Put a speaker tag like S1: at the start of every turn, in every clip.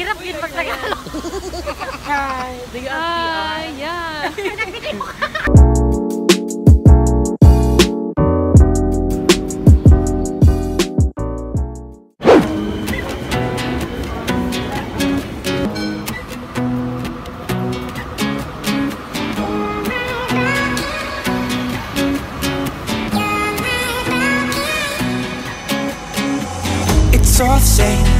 S1: hirap din pag Tagalog.
S2: Hi. Do you have
S3: Ah,
S2: PR?
S3: yeah.
S4: It's all the same, but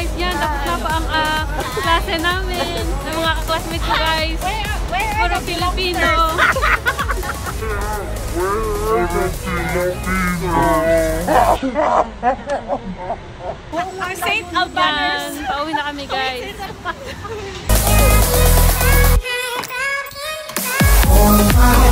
S3: 5 yan. Tapos na pa ang uh, klase namin. Ng mga kaklasmate ko guys.
S4: Where, where Puro Filipino. Puro Filipino. We're
S5: St. Albaners. Pauwi na kami guys. Oh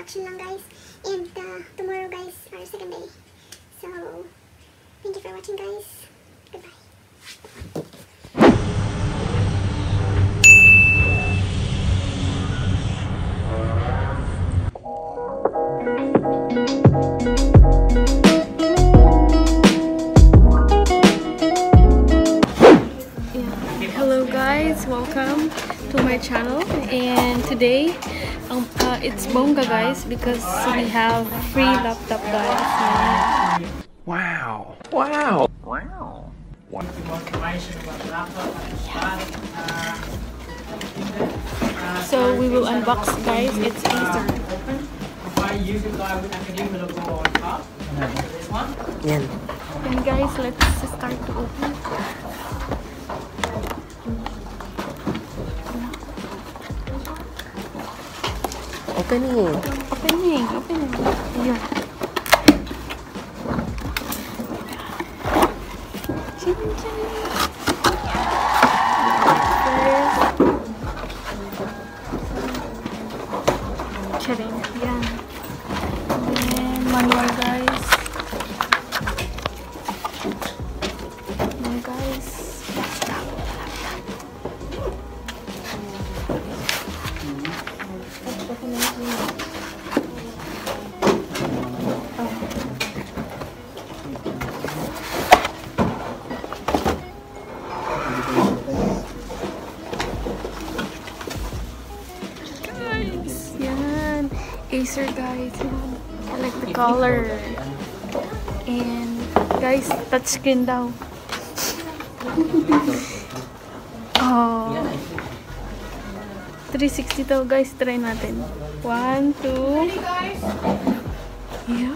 S5: introduction lang guys and uh, tomorrow guys our second day. So thank you for watching guys. Goodbye.
S3: Hello guys, welcome to my channel and today um, uh, it's bongga guys because we have free laptop guys.
S6: Wow. Wow. Wow!
S3: So we will unbox guys, it's Acer.
S2: Yan.
S3: And guys, let's start to open.
S2: Opening.
S3: Opening. Opening. Ayun. Charing. Yan. Then, manual guys. Acer guys. I like the color. And guys, touchscreen daw. oh. 360 daw guys. Try natin. One, two. Yeah.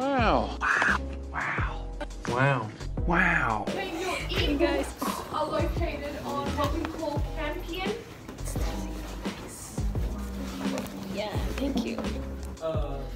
S6: Wow. Wow. Wow.